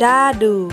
Dadu.